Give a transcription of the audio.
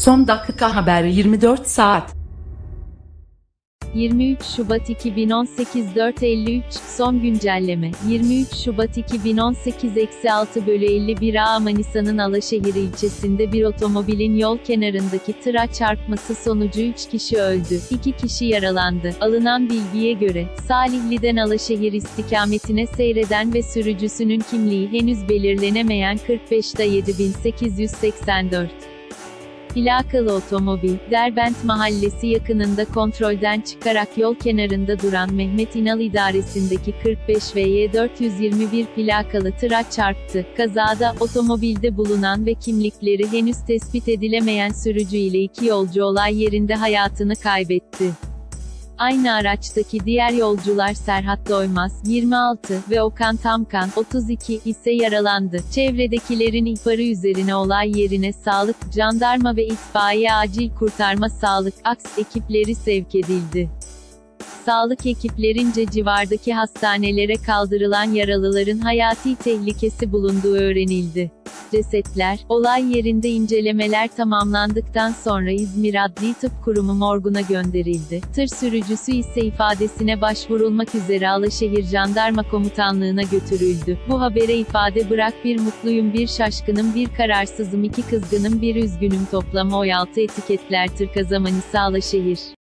Son dakika haber 24 saat. 23 Şubat 2018 4.53 Son güncelleme 23 Şubat 2018 eksi 6 bölü 51 A Manisa'nın Alaşehir ilçesinde bir otomobilin yol kenarındaki tıra çarpması sonucu 3 kişi öldü, 2 kişi yaralandı. Alınan bilgiye göre, Salihli'den Alaşehir istikametine seyreden ve sürücüsünün kimliği henüz belirlenemeyen 45'ta 7884 Plakalı otomobil, Derbent Mahallesi yakınında kontrolden çıkarak yol kenarında duran Mehmet İnal idaresindeki 45 VY 421 plakalı tıra çarptı. Kazada, otomobilde bulunan ve kimlikleri henüz tespit edilemeyen sürücü ile iki yolcu olay yerinde hayatını kaybetti. Aynı araçtaki diğer yolcular Serhat Doymaz, 26 ve Okan Tamkan, 32 ise yaralandı. Çevredekilerin ihbarı üzerine olay yerine sağlık, jandarma ve itfaiye acil kurtarma sağlık, aks ekipleri sevk edildi. Sağlık ekiplerince civardaki hastanelere kaldırılan yaralıların hayati tehlikesi bulunduğu öğrenildi. Cesetler, olay yerinde incelemeler tamamlandıktan sonra İzmir Adli Tıp Kurumu morguna gönderildi. Tır sürücüsü ise ifadesine başvurulmak üzere Alaşehir Jandarma Komutanlığı'na götürüldü. Bu habere ifade bırak bir mutluyum bir şaşkınım bir kararsızım iki kızgınım bir üzgünüm toplam oy altı etiketler Tır Kazamanisi Alaşehir.